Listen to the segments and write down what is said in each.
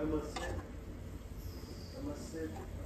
Ama É uma cedo.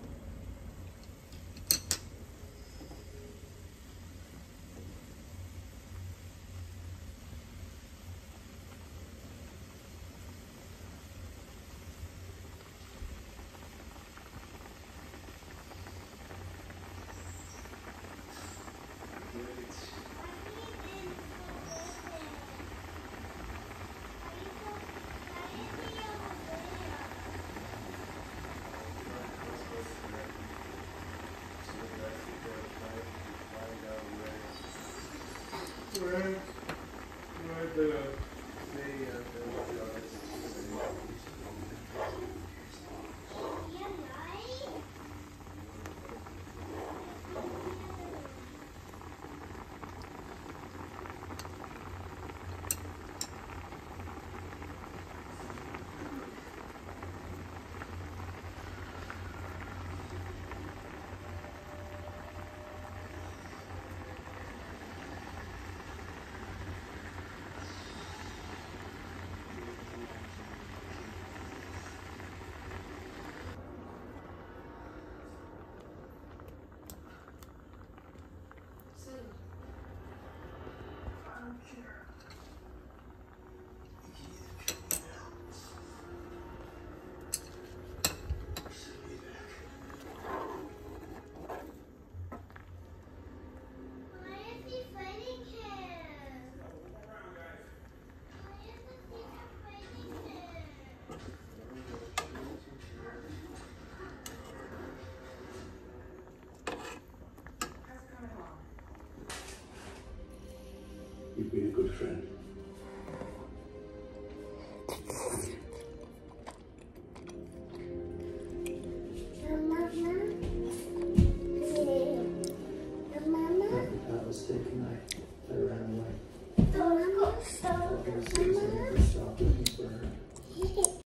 Where, where the, they, uh, Why You've been a good friend. Mama? That was taken, I, I ran away.